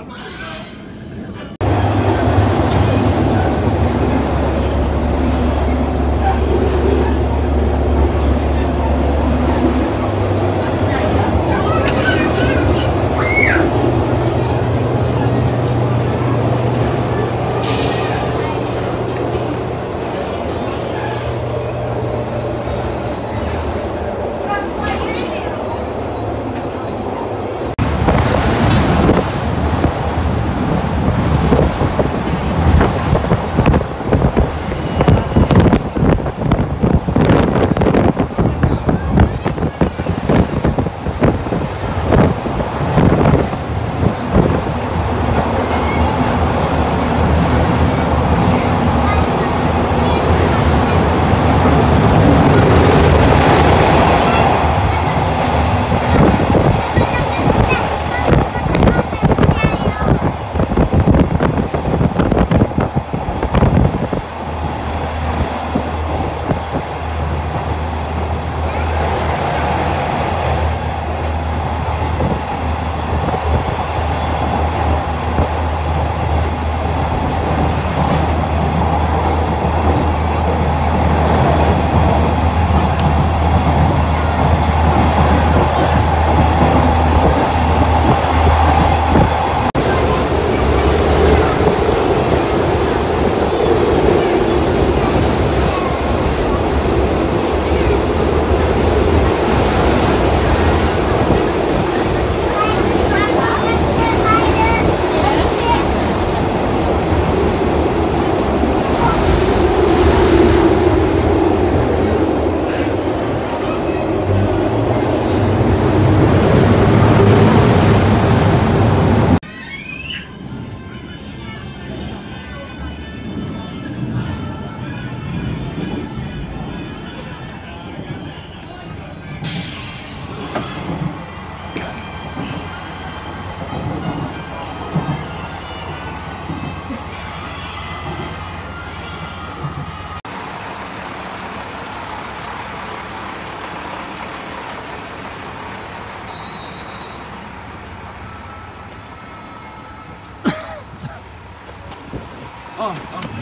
I'm not 어, 어.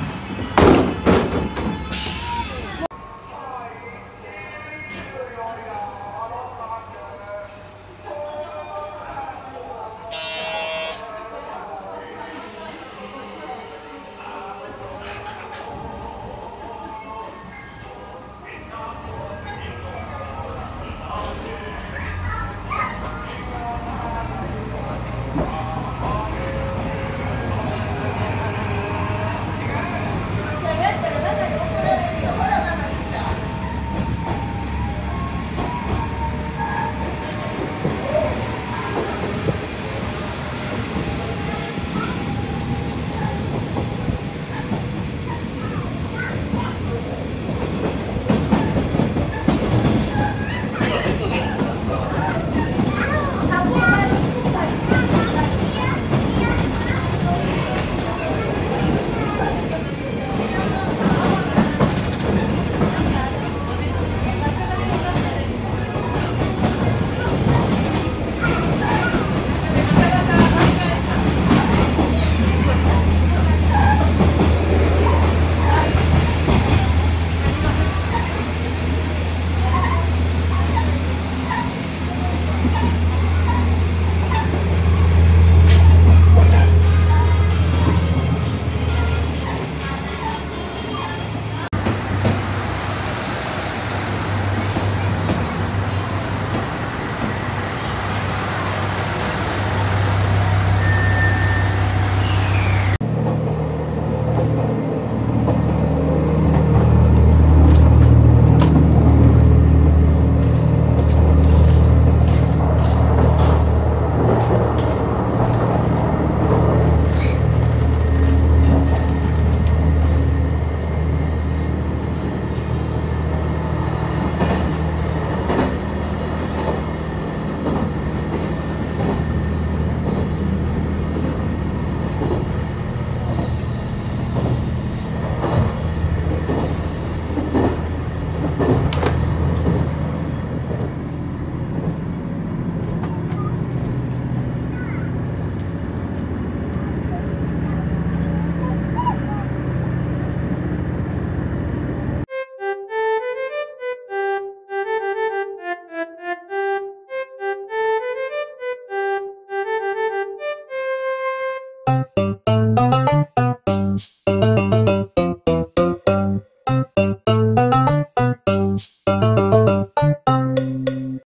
Música